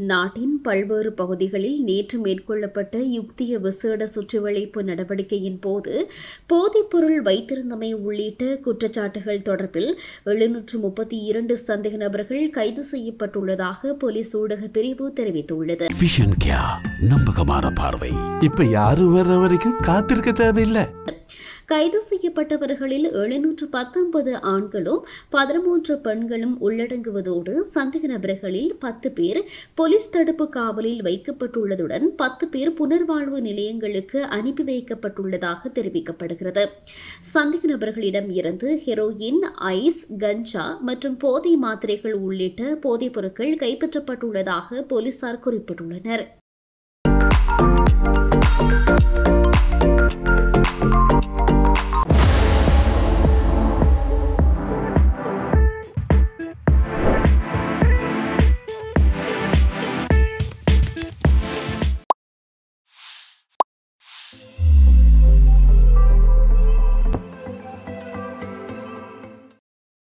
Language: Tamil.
நாட்டின் பல்வேறு பகுதிகளில் நேற்று மேற்கொள்ளப்பட்ட யுக்திய விசேட சுற்றுவளைப்பு நடவடிக்கையின் போது போதைப்பொருள் வைத்திருந்தமை உள்ளிட்ட குற்றச்சாட்டுகள் தொடர்பில் எழுநூற்று முப்பத்தி இரண்டு சந்தேக நபர்கள் கைது செய்யப்பட்டுள்ளதாக போலீஸ் ஊடக பிரிவு தெரிவித்துள்ளது. கியா நம்பகமான பார்வை. இப்ப யாரும் வர்ற வரைக்கும் காத்திருக்க தேவையில்லை. கைது செய்யப்பட்டவர்களில் எழுநூற்று பத்தொன்பது ஆண்களும் பதிமூன்று பெண்களும் உள்ளடங்குவதோடு சந்தேக நபர்களில் பத்து பேர் போலீஸ் தடுப்பு காவலில் வைக்கப்பட்டுள்ளதுடன் பத்து பேர் புனர்வாழ்வு நிலையங்களுக்கு அனுப்பி வைக்கப்பட்டுள்ளதாக தெரிவிக்கப்படுகிறது. சந்தேக நபர்களிடம் இருந்து ஹெரோயின் ஐஸ் கஞ்சா மற்றும் போதை மாத்திரைகள் உள்ளிட்ட போதைப் பொருட்கள் கைப்பற்றப்பட்டுள்ளதாக போலீசார் குறிப்பிட்டுள்ளனர். you